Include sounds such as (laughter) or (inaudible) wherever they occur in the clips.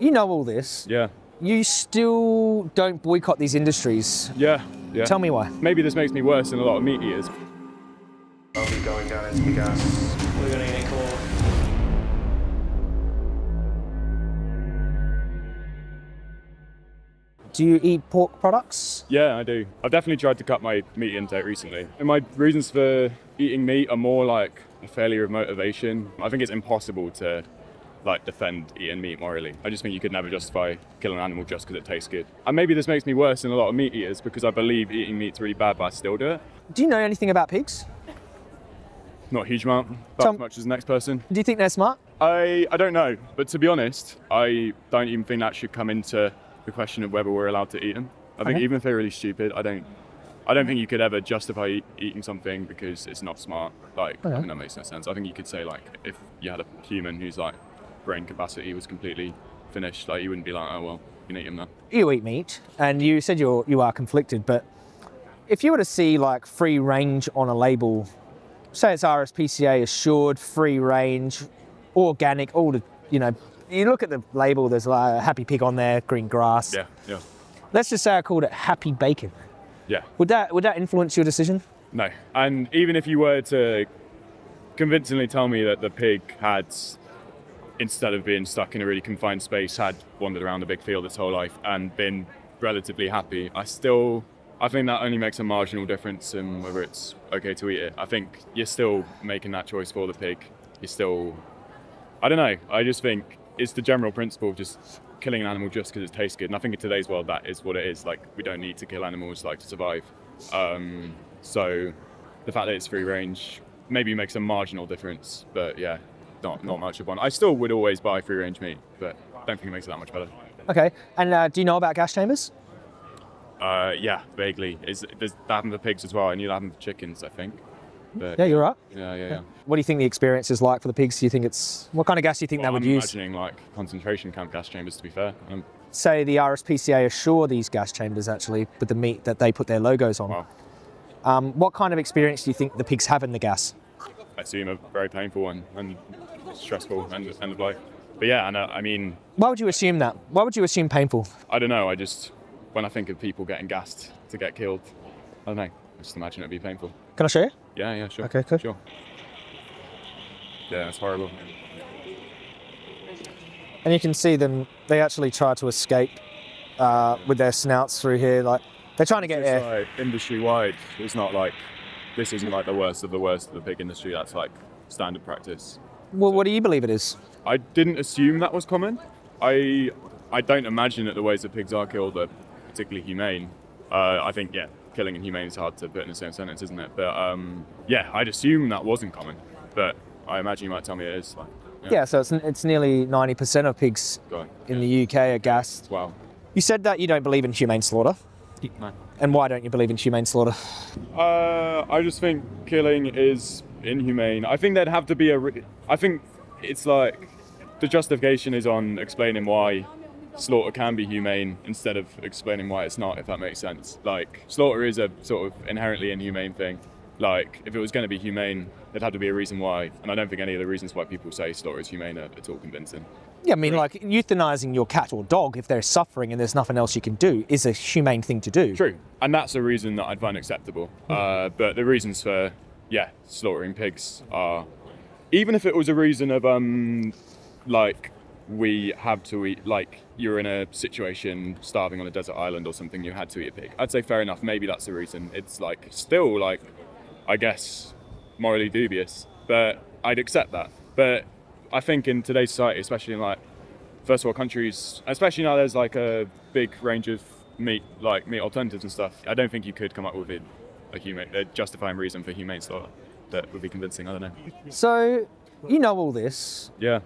You know all this. Yeah. You still don't boycott these industries. Yeah. Yeah. Tell me why. Maybe this makes me worse than a lot of meat eaters. I'll be going down into the gas. We're gonna get caught. Do you eat pork products? Yeah, I do. I've definitely tried to cut my meat intake recently. And my reasons for eating meat are more like a failure of motivation. I think it's impossible to like defend eating meat morally. I just think you could never justify killing an animal just because it tastes good. And maybe this makes me worse than a lot of meat eaters because I believe eating meat's really bad, but I still do it. Do you know anything about pigs? Not a huge amount, about Tom- as much as the next person. Do you think they're smart? I, I don't know, but to be honest, I don't even think that should come into the question of whether we're allowed to eat them. I think Okay. even if they're really stupid, I don't, I don't think you could ever justify eat, eating something because it's not smart. Like, I Okay. think that makes no sense. I think you could say like, if you had a human who's like brain capacity was completely finished, like you wouldn't be like, oh well, you eat him then. You eat meat, and you said you're you are conflicted, but if you were to see like free range on a label, say it's RSPCA assured, free range, organic, all the you know, you look at the label, there's like a happy pig on there, green grass. Yeah, yeah, Let's just say I called it happy bacon. yeah. Would that would that influence your decision? No. And even if you were to convincingly tell me that the pig had, instead of being stuck in a really confined space, had wandered around a big field its whole life and been relatively happy, I still, I think that only makes a marginal difference in whether it's okay to eat it. I think you're still making that choice for the pig. You're still, I don't know. I just think it's the general principle of just killing an animal just because it tastes good. And I think in today's world, that is what it is. Like, we don't need to kill animals like to survive. Um, so the fact that it's free range maybe makes a marginal difference, but yeah, not not much of one. I still would always buy free range meat, but don't think it makes it that much better. Okay. And uh, do you know about gas chambers? Uh, yeah, vaguely. Is there's that happened for pigs as well? I knew that happened for chickens, I think. But Yeah, you're right. yeah, yeah, yeah. What do you think the experience is like for the pigs? Do you think it's what kind of gas do you think Well, they would I'm use? imagining like concentration camp gas chambers. To be fair, um, Say the RSPCA assure these gas chambers actually with the meat that they put their logos on. well, Um, what kind of experience do you think the pigs have in the gas? I assume a very painful one and stressful end, end of life. But yeah, and uh, I mean, Why would you assume that? Why would you assume painful? I don't know. I just when I think of people getting gassed to get killed, I don't know. I just imagine it'd be painful. Can I show you? Yeah, yeah, sure. Okay, cool. Sure. Yeah, it's horrible. And you can see them. They actually try to escape uh, with their snouts through here. Like they're trying to get It's air. like industry wide. It's not like this isn't like the worst of the worst of the pig industry. That's like standard practice. Well, what do you believe it is? I didn't assume that was common. I I don't imagine that the ways that pigs are killed are particularly humane. Uh, I think yeah, killing and humane is hard to put in the same sentence, isn't it? But um, yeah, I'd assume that wasn't common. But I imagine you might tell me it is. Like, Yeah, so it's, it's nearly 90% of pigs Go on. in the UK are gassed. Wow. You said that you don't believe in humane slaughter. No. And why don't you believe in humane slaughter? Uh, I just think killing is inhumane. I think there'd have to be a. Re- I think it's like the justification is on explaining why slaughter can be humane instead of explaining why it's not. If that makes sense. Like slaughter is a sort of inherently inhumane thing. Like if it was going to be humane, there'd have to be a reason why. And I don't think any of the reasons why people say slaughter is humane are at all convincing. Yeah, I mean, like euthanizing your cat or dog if they're suffering and there's nothing else you can do is a humane thing to do. True, and that's a reason that I'd find acceptable. Uh, but the reasons for, yeah, slaughtering pigs are, even if it was a reason of, um, like, we have to eat, like, you're in a situation starving on a desert island or something, you had to eat a pig. I'd say fair enough, maybe that's the reason. It's like still like, I guess, morally dubious, but I'd accept that. But I think in today's society, especially in like first world countries, especially now there's like a big range of meat, like meat alternatives and stuff. I don't think you could come up with a, a humane, a justifying reason for humane slaughter that would be convincing. I don't know. So, you know all this. Yeah,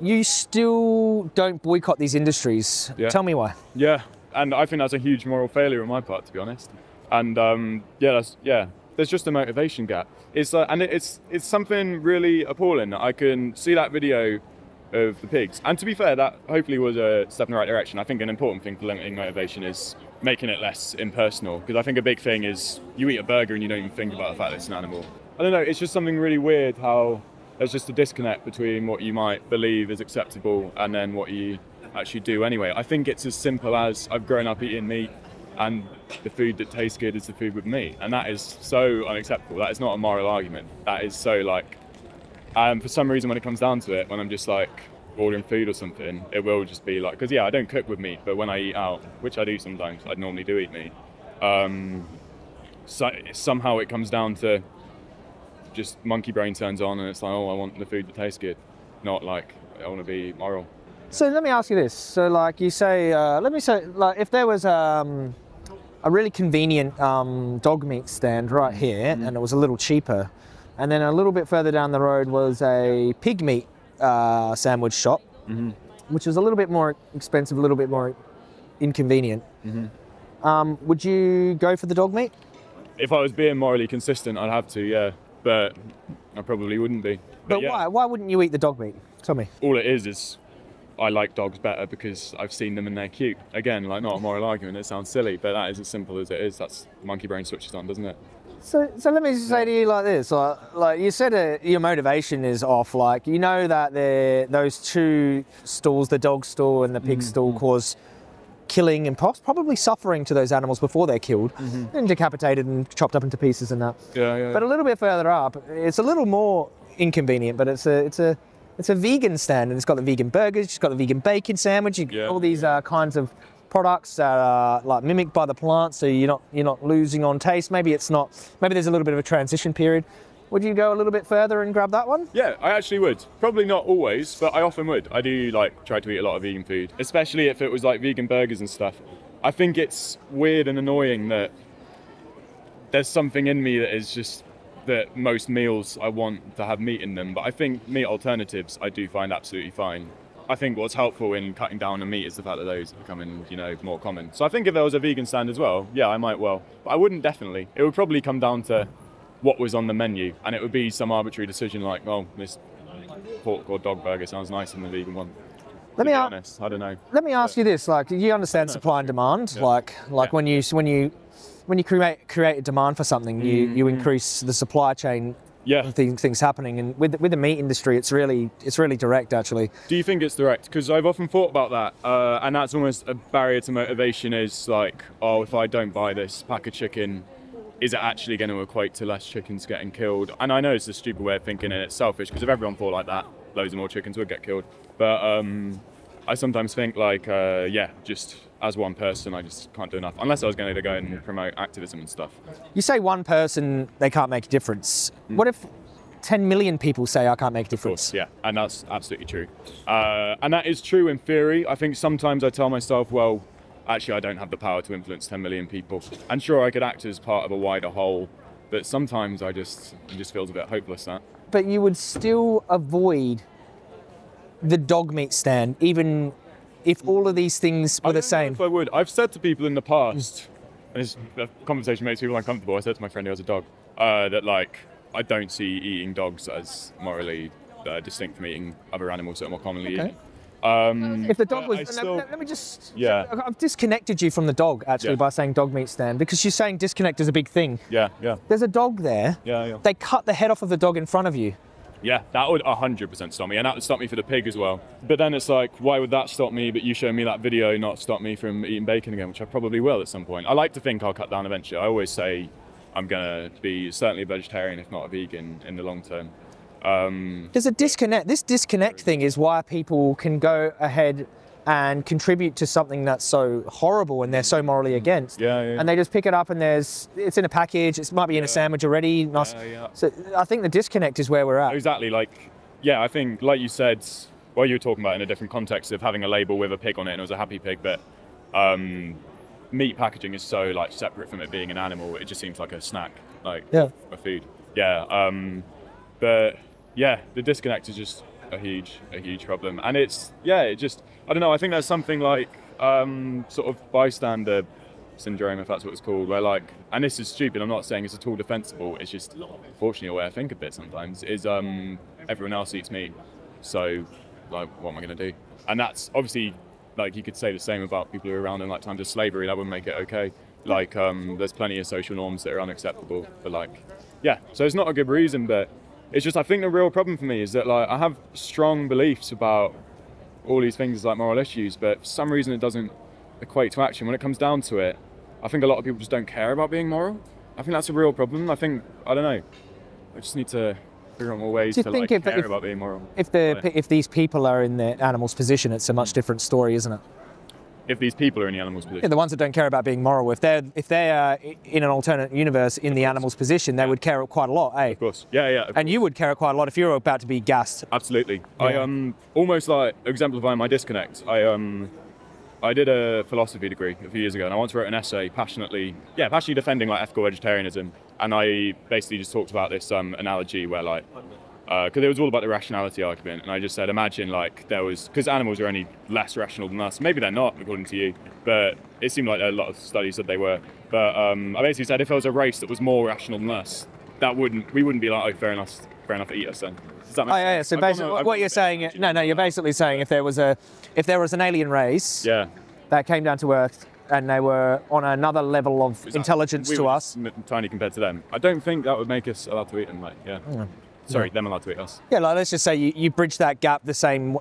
You still don't boycott these industries. Yeah. Tell me why. yeah, and I think that's a huge moral failure on my part, to be honest. And um, yeah, that's yeah. There's just a motivation gap. It's uh, and it's it's something really appalling. I can see that video of the pigs, and to be fair, that hopefully was a step in the right direction. I think an important thing for limiting motivation is making it less impersonal, because I think a big thing is you eat a burger and you don't even think about the fact that it's an animal. I don't know. It's just something really weird how there's just a disconnect between what you might believe is acceptable and then what you actually do anyway. I think it's as simple as I've grown up eating meat, and the food that tastes good is the food with meat, and that is so unacceptable. That is not a moral argument. That is so like, um, for some reason when it comes down to it, when I'm just like ordering food or something, it will just be like, because yeah, I don't cook with meat, but when I eat out, which I do sometimes, I normally do eat meat. Um, so somehow it comes down to just monkey brain turns on and it's like, oh, I want the food that tastes good, not like I want to be moral. So let me ask you this. So like you say, uh, let me say, like if there was um, a really convenient um, dog meat stand right here, and it was a little cheaper, and then a little bit further down the road was a pig meat uh, sandwich shop, which was a little bit more expensive, a little bit more inconvenient. Um, would you go for the dog meat? If I was being morally consistent, I'd have to, yeah, but I probably wouldn't be. But yeah, why? Why wouldn't you eat the dog meat? Tell me. all it is is I like dogs better because I've seen them and they're cute. Again, like not a moral argument. It sounds silly, but that is as simple as it is. That's monkey brain switches on, doesn't it? So, so let me just say to you like this: like, like you said, uh, your motivation is off. Like you know that the those two stalls, the dog stall and the pig stall, cause killing and probably suffering to those animals before they're killed and decapitated and chopped up into pieces and that. Yeah, yeah. But a little bit further up, it's a little more inconvenient, but it's a it's a it's a vegan stand and it's got the vegan burgers, it's got the vegan bacon sandwich, Yeah. all these uh, kinds of products that are like mimicked by the plant, so you're not you're not losing on taste. Maybe it's not. Maybe there's a little bit of a transition period. Would you go a little bit further and grab that one? Yeah, I actually would. Probably not always, but I often would. I do like try to eat a lot of vegan food, especially if it was like vegan burgers and stuff. I think it's weird and annoying that there's something in me that is just that most meals I want to have meat in them, but I think meat alternatives I do find absolutely fine. I think what's helpful in cutting down on meat is the fact that those are becoming, you know, more common. So I think if there was a vegan stand as well, yeah, I might well. But I wouldn't definitely. It would probably come down to what was on the menu, and it would be some arbitrary decision like, oh, this pork or dog burger sounds nice in the vegan one. Let me be a- honest, I don't know. Let me ask you this: like, you understand (laughs) supply and demand? Like, like Yeah. when you when you when you create create a demand for something, you you Mm-hmm. increase the supply chain. Yeah. of Things, things happening, and with the- with the meat industry, it's really it's really direct actually. Do you think it's direct? Because I've often thought about that, uh, and that's almost a barrier to motivation. Is like, oh, if I don't buy this pack of chicken, is it actually going to equate to less chickens getting killed? And I know it's a stupid way of thinking, and it's selfish. Because if everyone thought like that, loads of more chickens would get killed. But um, I sometimes think like, uh, yeah, just as one person, I just can't do enough. Unless I was going to go and promote activism and stuff. You say one person they can't make a difference. Mm. What if 10 million people say I can't make a Of course, difference? yeah, and that's absolutely true. Uh, and that is true in theory. I think sometimes I tell myself, well, actually, I don't have the power to influence 10 million people. And sure, I could act as part of a wider whole, but sometimes I just it just feels a bit hopeless. That But you would still avoid the dog meat stand, even if all of these things were the same. If I would, I've said to people in the past, and this conversation makes people uncomfortable. I said to my friend who has a dog uh, that like I don't see eating dogs as morally uh, distinct from eating other animals that are more commonly Okay. eaten. Um, If the dog was, still- no, let me just. Yeah. I've disconnected you from the dog actually Yeah. by saying dog meat stand because you're saying disconnect is a big thing. yeah, yeah, There's a dog there. yeah, yeah. They cut the head off of the dog in front of you. Yeah, that would 100% stop me, and that would stop me for the pig as well. But then it's like, why would that stop me, but you show me that video not stop me from eating bacon again, which I probably will at some point. I like to think I'll cut down eventually. I always say I'm going to be certainly a vegetarian, if not a vegan, in the long term. Um, There's a disconnect. This disconnect thing is why people can go ahead and contribute to something that's so horrible and they're so morally against. Mm. Yeah, yeah. And they just pick it up and there's it's in a package. It might be in a sandwich already. Nice. Yeah, yeah. So I think the disconnect is where we're at. exactly, like, yeah, I think, like you said, well, you were talking about in a different context of having a label with a pig on it, and it was a happy pig, but um, meat packaging is so like separate from it being an animal. It just seems like a snack, like Yeah. a food. Yeah. Um, but yeah, the disconnect is just a huge, a huge problem, and it's yeah, it just I don't know. I think there's something like um, sort of bystander syndrome, if that's what it's called, where like, and this is stupid. I'm not saying it's at all defensible. It's just unfortunately a way I think a bit sometimes. Is um, everyone else eats meat, so like, what am I going to do? And that's obviously like you could say the same about people who are around in like times of slavery. That wouldn't make it okay. Like, um, there's plenty of social norms that are unacceptable. But like, yeah. So it's not a good reason, but it's just I think the real problem for me is that like I have strong beliefs about all these things as like moral issues, but for some reason it doesn't equate to action. When it comes down to it, I think a lot of people just don't care about being moral. I think that's a real problem. I think I don't know. I just need to figure out more ways to like if- care if- about being moral. If the if these people are in the animal's position, it's a much different story, isn't it? If these people are in the animal's position. Yeah, the ones that don't care about being moral, if they're if they are in an alternate universe in the animal's position, they would care quite a lot, eh? of course. Yeah, yeah. of And you would care quite a lot if you were about to be gassed. Absolutely. I Yeah. um almost like exemplifying my disconnect. I um I did a philosophy degree a few years ago, and I once wrote an essay passionately, yeah, passionately defending like ethical vegetarianism, and I basically just talked about this um analogy where like. Because it was all about the rationality argument, and I just said, imagine like there was, because animals are only less rational than us. Maybe they're not, according to you, but it seemed like a lot of studies said they were. But um, I basically said, if there was a race that was more rational than us, that wouldn't, we wouldn't be like, oh, fair enough, fair enough, eat us then. Does that make Oh yeah, yeah. So I've basically, I've what you're saying, no, no, you're basically saying if there was a if there was an alien race Yeah. that came down to Earth and they were on another level of Exactly. intelligence We to us, tiny compared to them. I don't think that would make us allowed to eat them. Like, yeah. Sorry, them allowed to eat us. Yeah, like let's just say you, you bridge that gap the same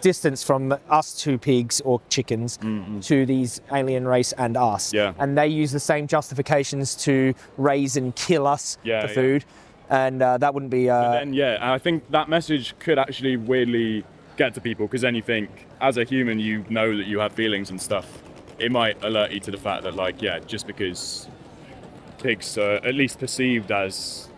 distance from us two pigs or chickens to these alien race and us. Mm-hmm. Yeah. And they use the same justifications to raise and kill us Yeah, for yeah. food. And uh, that wouldn't be. Uh, then yeah, I think that message could actually weirdly get to people because then you think, as a human, you know that you have feelings and stuff. It might alert you to the fact that, like, yeah, just because pigs are at least perceived as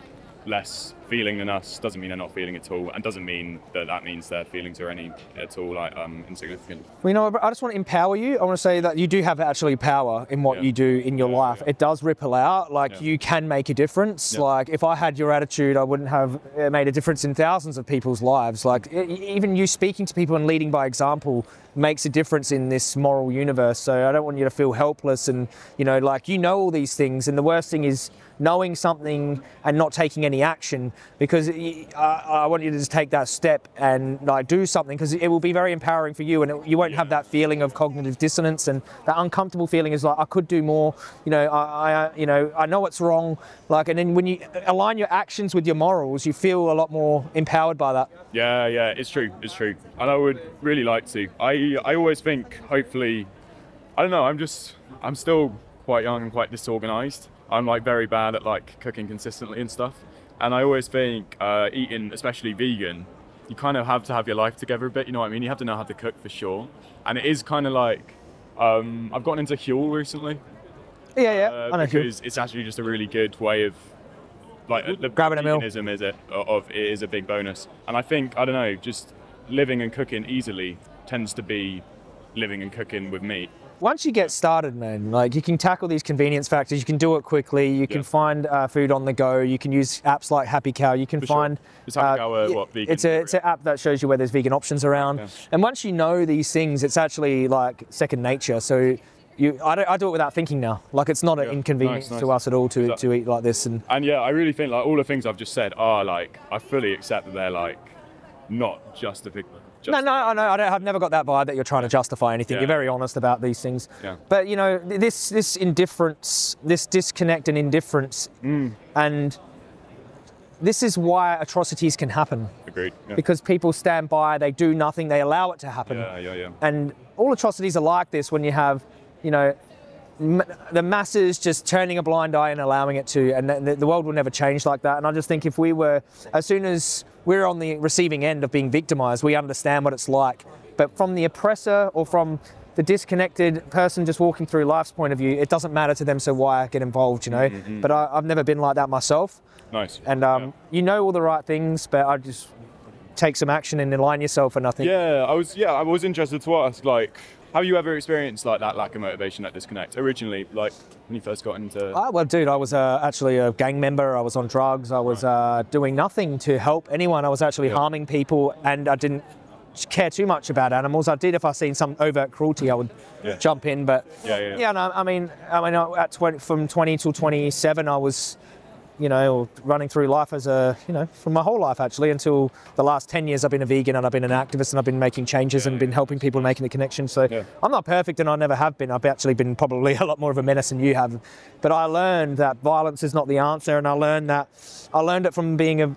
less feeling than us doesn't mean they're not feeling at all, and doesn't mean that that means their feelings are any at all like um, insignificant. Well, you know, I just want to empower you. I want to say that you do have actually power in what Yeah. you do in your Yeah, life. yeah. It does ripple out. Like you can make a difference. Like if I had your attitude, I wouldn't have uh, made a difference in thousands of people's lives. Like even you speaking to people and leading by example makes a difference in this moral universe. So I don't want you to feel helpless and you know, like you know all these things. And the worst thing is knowing something and not taking any action because I want you to just take that step and like do something because it will be very empowering for you and it, you won't have that feeling of cognitive dissonance and that uncomfortable feeling is like I could do more you know I, I uh, you know I know what's wrong like and then when you align your actions with your morals you feel a lot more empowered by that Yeah, yeah, it's true, it's true, and I would really like to. I I always think, hopefully, I don't know. I'm just I'm still quite young and quite disorganized. I'm like very bad at like cooking consistently and stuff, and I always think uh, eating, especially vegan, you kind of have to have your life together a bit. You know what I mean? You have to know how to cook for sure, and it is kind of like um, I've gotten into Huel recently yeah yeah uh, I know because it's actually just a really good way of like the Grabbing a meal. is it of it is a big bonus and i think i don't know just living and cooking easily tends to be living and cooking with meat once you get started, man, like you can tackle these convenience factors. You can do it quickly. You can Yeah. find uh, food on the go. You can use apps like Happy Cow. You can For sure. find. Is Happy Cow, uh, y- what, vegan It's a it's an app that shows you where there's vegan options around. Okay. And once you know these things, it's actually like second nature. So. You, I, don't, I do it without thinking now. Like it's not an inconvenience Nice, to us at all to, that- to eat like this. And and yeah i really think like all the things i've just said are like i fully accept that they're like not just justific No, no, I know. I don't, I've never got that vibe that you're trying to justify anything. Yeah. You're very honest about these things. Yeah. But you know, this this indifference, this disconnect and indifference, Mm. and this is why atrocities can happen agreed yeah. because people stand by, they do nothing, they allow it to happen. yeah yeah yeah And all atrocities are like this when you have, you know, the masses just turning a blind eye and allowing it to, and the, the world will never change like that. And I just think if we were, as soon as we're on the receiving end of being victimized, we understand what it's like. But from the oppressor or from the disconnected person just walking through life's point of view, it doesn't matter to them, so why get involved, you know? But I, I've never been like that myself. nice And um, you know all the right things, but I just take some action and align yourself, for nothing. Yeah, I was. Yeah, I was interested to ask, like, have you ever experienced like that lack of motivation, that disconnect? Originally, like when you first got into. Ah, well, dude, I was uh, actually a gang member. I was on drugs. I was uh, doing nothing to help anyone. I was actually Yeah. harming people, and I didn't care too much about animals. I did if I seen some overt cruelty, I would Yeah. jump in. But Yeah, yeah, yeah. yeah, no, I mean, I mean, uh, at 20, from 20 till 27, I was, you know, running through life as a, you know, from my whole life actually until the last 10 years. I've been a vegan and I've been an activist and I've been making changes and been helping people making the connection. So Yeah. I'm not perfect and I never have been. I've actually been probably (laughs) a lot more of a menace than you have. But I learned that violence is not the answer, and I learned that I learned it from being a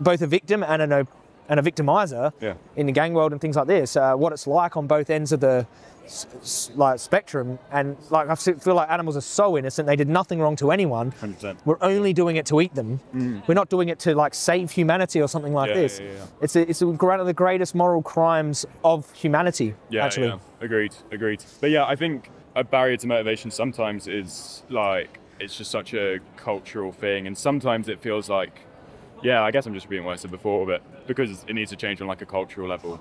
both a victim and an and a victimizer Yeah. in the gang world and things like this. Uh, what it's like on both ends of the like spectrum, and like I feel like animals are so innocent; they did nothing wrong to anyone. 100%. We're only doing it to eat them. We're not doing it to like save humanity or something like Mm. Yeah, this. yeah, yeah. It's a, it's one of the greatest moral crimes of humanity. Yeah, actually. yeah. Agreed, agreed. But yeah, I think a barrier to motivation sometimes is like it's just such a cultural thing, and sometimes it feels like, yeah, I guess I'm just repeating what I said before, but because it needs to change on like a cultural level,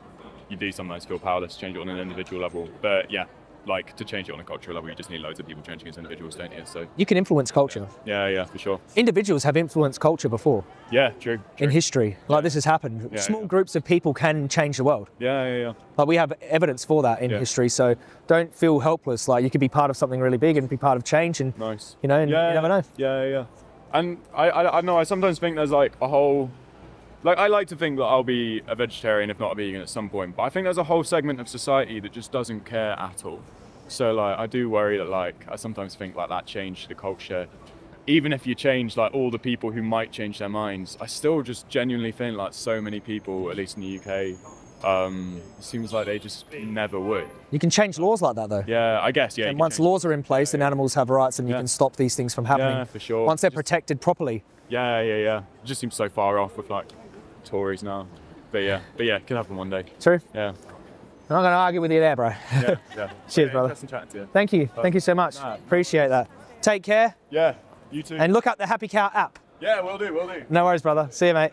you do sometimes feel powerless to change it on an individual level. But yeah, like to change it on a cultural level, you just need loads of people changing as individuals, don't you? So You can influence culture. yeah, yeah, for sure. Individuals have influenced culture before Yeah, true. true. in history. Like this has happened. Yeah, Small yeah. groups of people can change the world. Yeah, yeah, yeah. Like we have evidence for that in Yeah. history. So don't feel helpless. Like you could be part of something really big and be part of change. And Nice. you know, and yeah, you never know. Yeah, yeah. And I, I, I know. I sometimes think there's like a whole, like I like to think that I'll be a vegetarian if not a vegan at some point. But I think there's a whole segment of society that just doesn't care at all. So like I do worry that like I sometimes think like that changed the culture. Even if you change like all the people who might change their minds, I still just genuinely think like so many people, at least in the UK, um, it seems like they just never would. You can change laws like that though. Yeah, I guess. Yeah. And once laws are in place, then animals have rights, and you can stop these things from happening. Yeah, for sure. Once they're Just- protected properly. Yeah, yeah, yeah. It just seems so far off with like Tories now. But yeah, but yeah, could happen one day. True. Yeah. I'm not going to argue with you there, bro. Yeah, (laughs) yeah. Cheers, brother. Interesting chatting to you. Thank you. Thank you so much. Nah. Appreciate that. Take care Yeah, you too. and look up the Happy Cow app. yeah, we'll do, we'll do. No worries, brother. See you, mate.